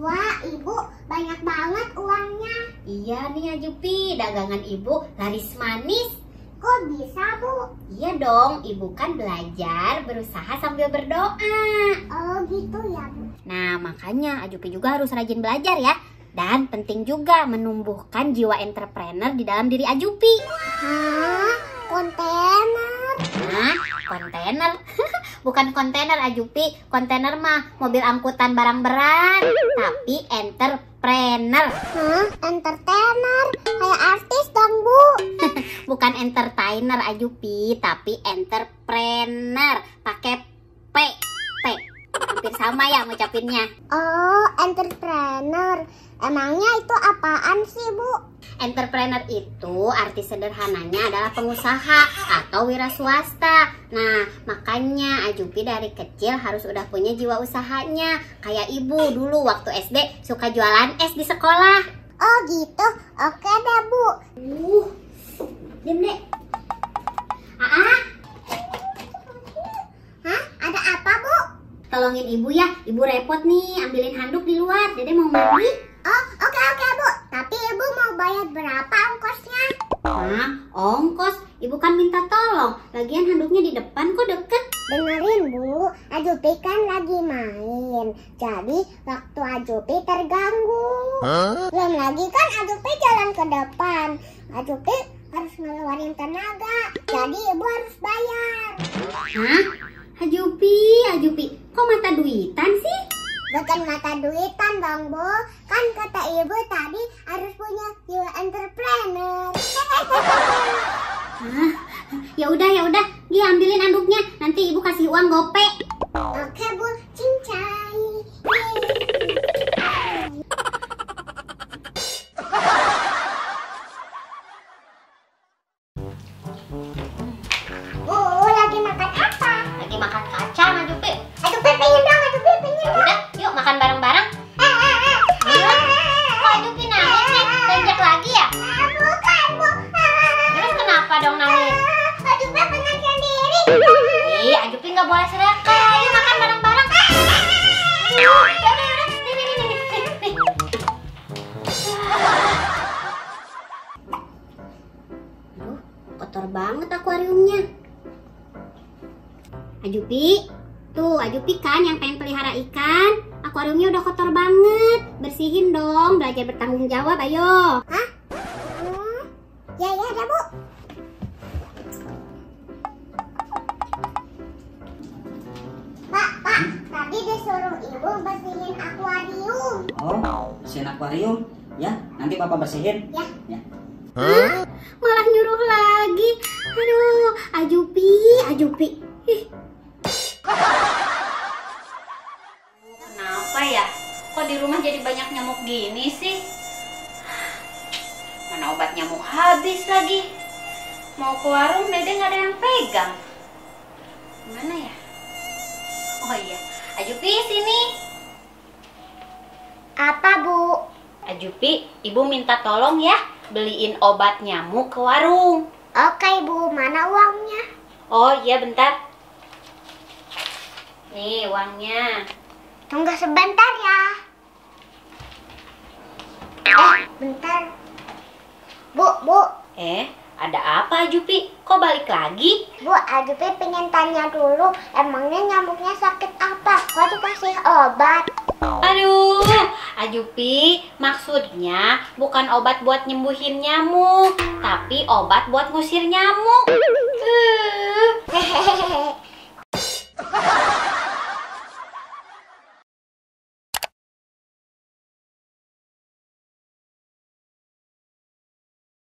Wah, Ibu banyak banget uangnya. Iya nih Ajupi, dagangan Ibu laris manis. Kok bisa, Bu? Iya dong, Ibu kan belajar, berusaha sambil berdoa. Oh, gitu ya, Bu. Nah, makanya Ajupi juga harus rajin belajar ya. Dan penting juga menumbuhkan jiwa entrepreneur di dalam diri Ajupi. Hah? Kontainer? Hah? Kontainer? Bukan kontainer Ajupi, kontainer mah mobil angkutan barang berat. Tapi entrepreneur. Hah? Entertainer? Kayak artis dong, Bu. Bukan entertainer Ajupi, tapi entrepreneur. Pakai P. P. Hampir sama ya ngucapinnya. Oh, entrepreneur. Emangnya itu apaan sih, Bu? Entrepreneur itu arti sederhananya adalah pengusaha atau wira swasta. Nah, makanya Ajupi dari kecil harus udah punya jiwa usahanya. Kayak ibu dulu waktu SD suka jualan es di sekolah. Oh, gitu. Oke deh, Bu. Uh, diam deh. Aa, Hah? Ada apa, Bu? tolongin ibu ya. Ibu repot nih, ambilin handuk di luar. Dede mau mandi. Oh, oke oke, Bu. Tapi Ibu mau bayar berapa ongkosnya? Hah, ongkos. Ibu kan minta tolong. Lagian handuknya di depan kok deket. Dengerin Bu, Ajupi kan lagi main. Jadi waktu Ajupi terganggu. Belum lagi kan Ajupi jalan ke depan. Ajupi harus ngeluarin tenaga. Jadi ibu harus bayar. Hah? Ajupi, Ajupi, kok mata duitan sih? Bukan mata duitan dong Bu. Kan kata ibu tadi harus punya jiwa entrepreneur. Hah? Udah, ya udah. Dia ambilin anduknya. Nanti ibu kasih uang gope. Nggak boleh serakah. Ayo makan bareng-bareng. Aduh, kotor banget akuariumnya. Ajupi, tuh Ajupi kan yang pengen pelihara ikan. Akuariumnya udah kotor banget. Bersihin dong, belajar bertanggung jawab, ayo. Hmm, Ya, ya, ada, Bu. Bersihin akuarium. Oh, bersihin akuarium. Ya, nanti Bapak bersihin. Ya. Ya. Malah nyuruh lagi. Aduh, Ajupi, Ajupi. Kenapa ya? Kok di rumah jadi banyak nyamuk gini sih? Mana obat nyamuk habis lagi? Mau ke warung, Dede nggak ada yang pegang. Mana ya? Oh iya, Ajupi sini. Apa, Bu? Ajupi, ibu minta tolong ya beliin obat nyamuk ke warung. Oke, Bu. Mana uangnya? Oh iya bentar. Nih uangnya. Tunggu sebentar ya. Eh, bentar. Bu, Bu. Eh, ada apa Jupi? Kok balik lagi? Bu, Ajupi pengen tanya dulu, emangnya nyamuknya sakit apa? Kok dikasih obat? Aduh, Ajupi, maksudnya bukan obat buat nyembuhin nyamuk, tapi obat buat ngusir nyamuk.